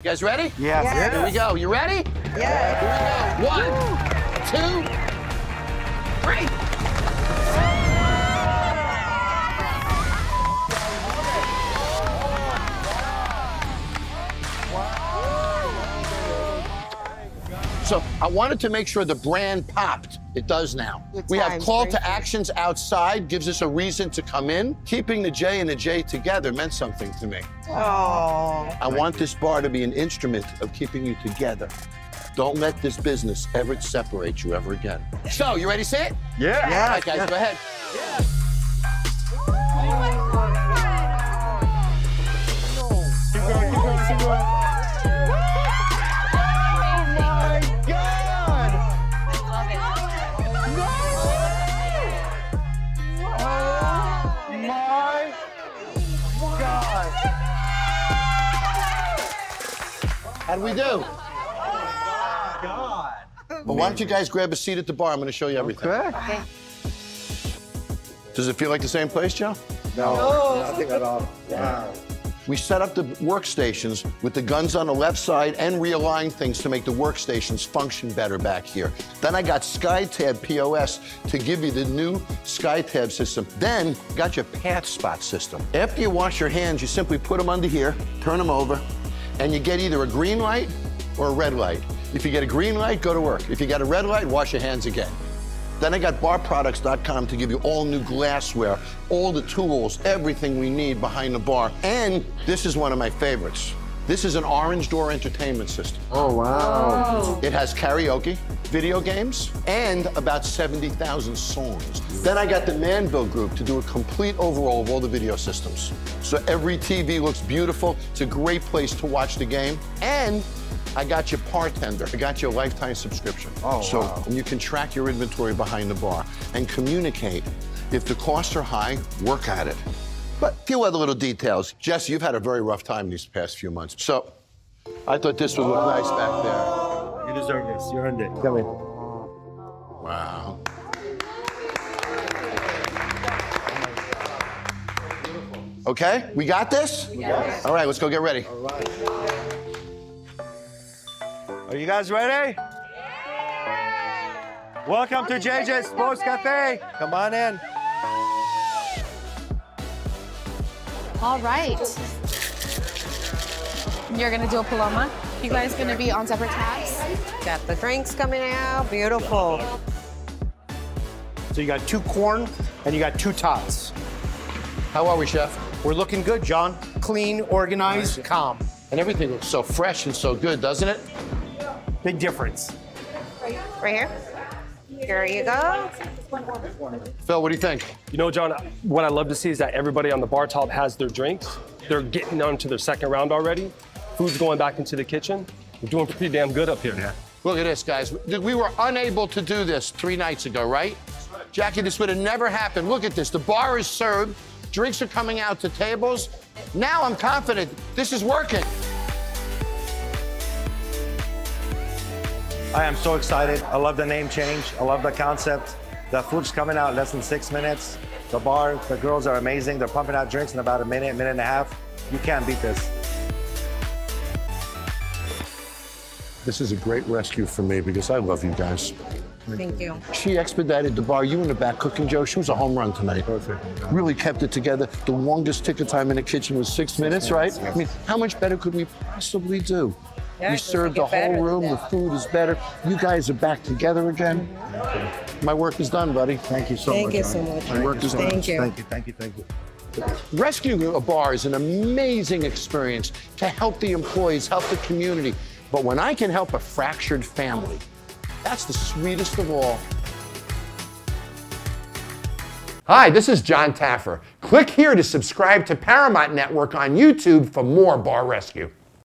You guys ready? Yes. Yes. Here we go. You ready? Yeah. Here we go. One, two, three. So I wanted to make sure the brand popped. It does now. Good we have call to actions outside, gives us a reason to come in. Keeping the J and the J together meant something to me. Oh. I want this bar to be an instrument of keeping you together. Don't let this business ever separate you ever again. So, you ready to say it? Yeah. All right, guys, go ahead. Oh keep going, keep going, keep going. How'd we do? Oh God. Well, why don't you guys grab a seat at the bar? I'm going to show you everything. Okay. Does it feel like the same place, Joe? No, nothing at all. Wow. We set up the workstations with the guns on the left side and realign things to make the workstations function better back here. Then I got SkyTab POS to give you the new SkyTab system. Then got your PathSpot system. After you wash your hands, you simply put them under here, turn them over, and you get either a green light or a red light. If you get a green light, go to work. If you got a red light, wash your hands again. Then I got barproducts.com to give you all new glassware, all the tools, everything we need behind the bar. And this is one of my favorites. This is an orange door entertainment system. Oh wow. It has karaoke, video games, and about 70,000 songs. Then I got the Manville Group to do a complete overhaul of all the video systems. So every TV looks beautiful. It's a great place to watch the game. And I got your bartender. I got you a lifetime subscription. Oh, so wow. you can track your inventory behind the bar and communicate. If the costs are high, work at it. But a few other little details. Jesse, you've had a very rough time these past few months. So I thought this would look nice back there. You deserve this. You earned it. Come in. Wow. Okay, we got this? Yes. All right, let's go get ready. Are you guys ready? Welcome to JJ Sports Cafe. Come on in. All right. You're gonna do a paloma. You guys gonna be on separate tabs. Got the drinks coming out. Beautiful. So you got two corn and you got two tots. How are we, chef? We're looking good, Jon. Clean, organized, calm. And everything looks so fresh and so good, doesn't it? Big difference. Right here. Here you go. Phil, what do you think? You know, Jon, what I love to see is that everybody on the bar top has their drinks. They're getting on to their second round already. Food's going back into the kitchen. We're doing pretty damn good up here. Yeah. Look at this, guys. We were unable to do this three nights ago, right? Jackie, this would have never happened. Look at this. The bar is served, drinks are coming out to tables. Now I'm confident this is working. I am so excited. I love the name change. I love the concept. The food's coming out in less than six minutes. The bar, the girls are amazing. They're pumping out drinks in about a minute, minute and a half. You can't beat this. This is a great rescue for me because I love you guys. Thank you. She expedited the bar. You in the back cooking, Joe. She was a home run tonight. Perfect. Really kept it together. The longest ticket time in the kitchen was six minutes, right? I mean, how much better could we possibly do? Yeah, we it served the whole room. The food is better. You guys are back together again. My work is done, buddy. Thank you so much. Thank much. you Jon. so much. Thank you so Thank much. you. Thank you, thank you, thank you. Rescuing a bar is an amazing experience to help the employees, help the community. But when I can help a fractured family, that's the sweetest of all. Hi, this is Jon Taffer. Click here to subscribe to Paramount Network on YouTube for more Bar Rescue.